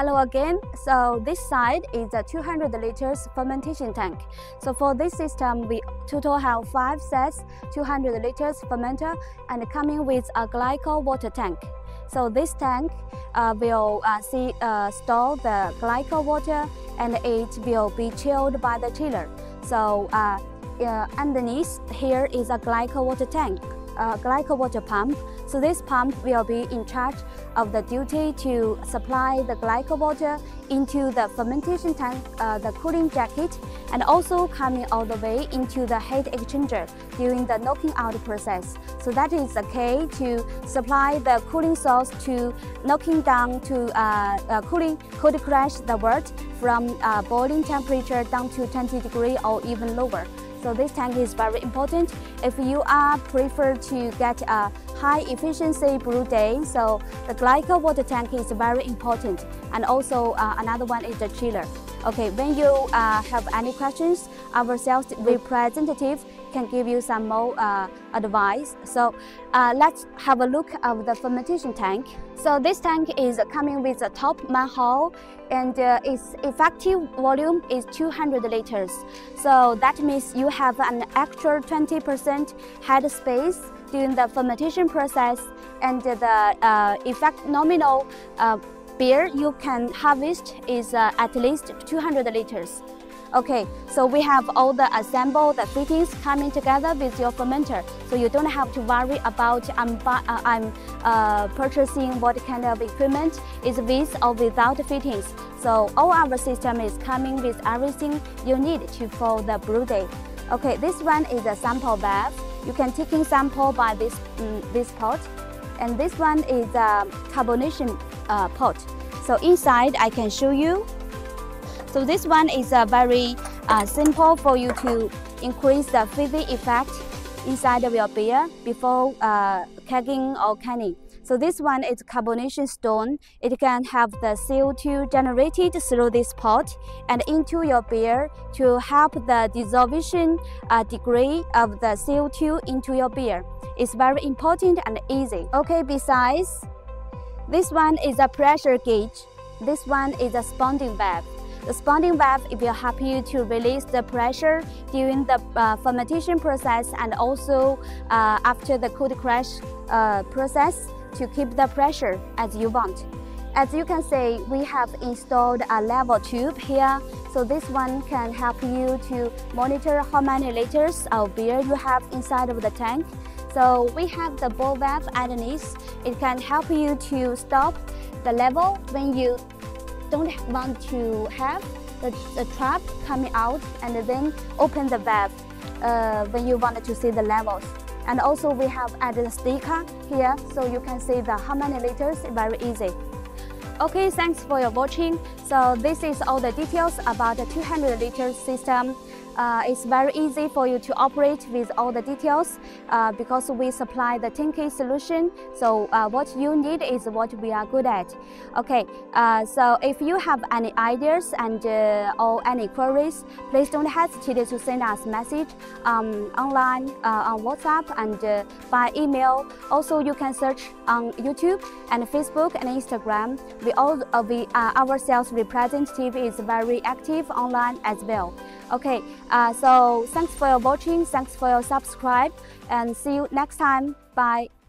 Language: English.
Hello again. So this side is a 200 liters fermentation tank. So for this system, we total have five sets, 200 liters fermenter, and coming with a glycol water tank. So this tank uh, will uh, see, uh, store the glycol water, and it will be chilled by the chiller. So uh, uh, underneath here is a glycol water tank uh, glycol water pump. So this pump will be in charge of the duty to supply the glycol water into the fermentation tank, uh, the cooling jacket, and also coming all the way into the heat exchanger during the knocking out process. So that is the key to supply the cooling source to knocking down to uh, uh, cooling cold crash the wort from uh, boiling temperature down to 20 degree or even lower. So this tank is very important if you are prefer to get a high efficiency brew day. So the glycol water tank is very important. And also uh, another one is the chiller. Okay, when you uh, have any questions, our sales representative can give you some more uh, advice. So uh, let's have a look of the fermentation tank. So this tank is coming with a top manhole and uh, its effective volume is 200 liters. So that means you have an extra 20% head space during the fermentation process and the uh, effect nominal uh, beer you can harvest is uh, at least 200 liters. Okay, so we have all the assembled the fittings coming together with your fermenter, so you don't have to worry about I'm, uh, I'm uh, purchasing what kind of equipment is with or without fittings. So all our system is coming with everything you need to for the brew day. Okay, this one is a sample valve. You can take in sample by this, um, this pot. And this one is a carbonation uh, pot. So inside I can show you so this one is uh, very uh, simple for you to increase the fizzy effect inside of your beer before uh, kegging or canning. So this one is carbonation stone. It can have the CO2 generated through this pot and into your beer to help the dissolution uh, degree of the CO2 into your beer. It's very important and easy. Okay, besides, this one is a pressure gauge. This one is a spunding valve. The spunding valve will help you to release the pressure during the uh, fermentation process and also uh, after the cold crash uh, process to keep the pressure as you want. As you can see, we have installed a level tube here. So this one can help you to monitor how many liters of beer you have inside of the tank. So we have the ball valve underneath. It can help you to stop the level when you don't want to have the, the trap coming out and then open the valve uh, when you want to see the levels. And also we have added a sticker here so you can see the how many liters very easy. Okay, thanks for your watching. So this is all the details about the 200 liter system uh, it's very easy for you to operate with all the details uh, because we supply the turnkey solution. So uh, what you need is what we are good at. Okay, uh, so if you have any ideas and uh, or any queries, please don't hesitate to send us message um, online uh, on WhatsApp and by email. Also, you can search on YouTube and Facebook and Instagram. We all we our sales representative is very active online as well. Okay, uh, so thanks for your watching, thanks for your subscribe, and see you next time. Bye.